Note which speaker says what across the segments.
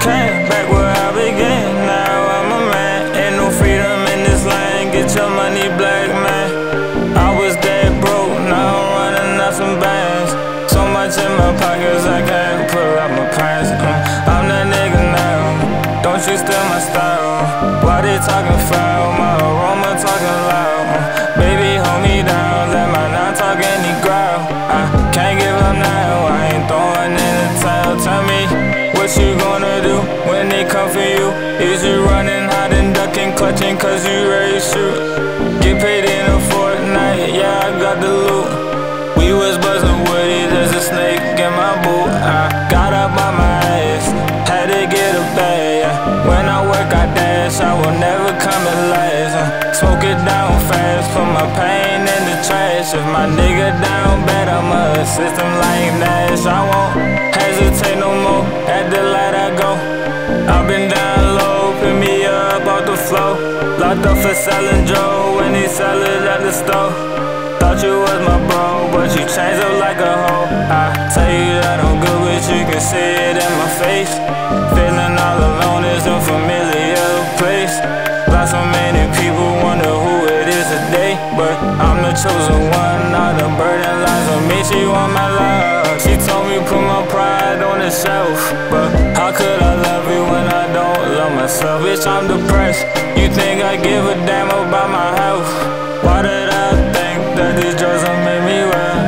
Speaker 1: came back where I began. Now I'm a man, ain't no freedom in this lane. Get your money, black man. I was dead broke, now I'm running out some bands. So much in my pockets, I can't pull out my pants. Uh, I'm that nigga now. Don't you steal my style? Why they talking foul? My aroma talking loud. Uh, baby, hold me down, let my non talk any growl. I can't give up now, I ain't throwing in the towel. Tell me what you gonna do when they come for you. Is you running, hiding, ducking, clutching, cause you ready to shoot? Get paid in a fortnight. Yeah, I got the loot. We was buzzing trash. If my nigga down bad, I'm a system like Nash. I won't hesitate no more, at the light I go. I've been down low, pick me up off the floor. Locked up for selling Joe when he sell it at the store. Thought you was my bro, but you changed up like a hoe. I tell you that I'm good, but you can see it in my face. Feeling all alone is a familiar place. She want my love. She told me put my pride on the shelf. But how could I love you when I don't love myself? Bitch, I'm depressed. You think I give a damn about my health? Why did I think that these drugs will make me well?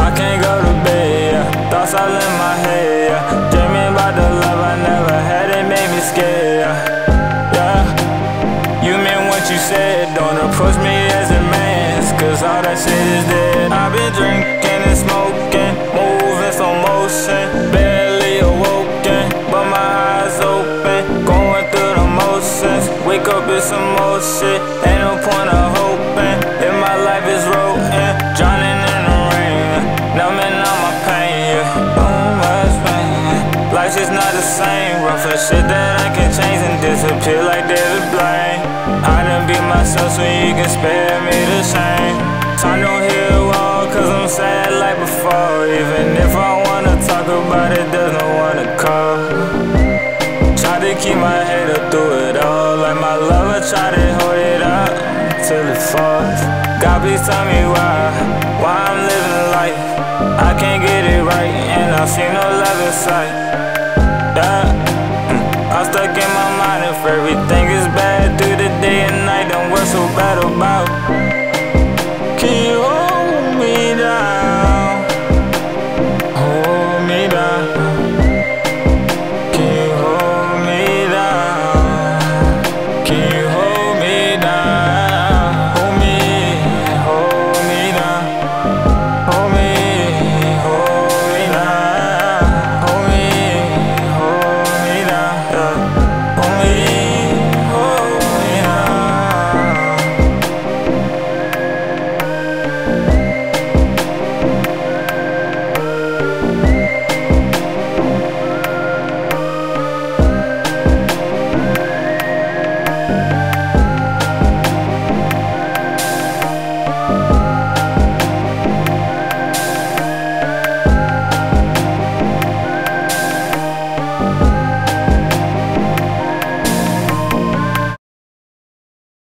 Speaker 1: I can't go to bed, yeah. Thoughts all in my head, yeah. Dreaming about the love I never had, it made me scared, yeah. yeah. You meant what you said, don't approach me as a man, cause all that shit is dead. I've been drinking and smoking, moving slow motion, barely awoken, but my eyes open, going through the motions. Wake up, it's some more shit, ain't no point of hoping. If my life is rotten, drowning in the rain, numbing all my pain, yeah. Oh, much pain. Life's just not the same, rough for shit that I can change and disappear like David Blaine. I done beat myself so you can spare me the shame. Time don't I'm sad like before. Even if I wanna talk about it, there's no one to call. Try to keep my head up through it all. Like my lover, try to hold it up till it falls. God, please tell me why, why I'm living life. I can't get it right, and I see no love sight. Yeah, mm, I'm stuck in my mind if everything is bad through the day and night. What's so bad about?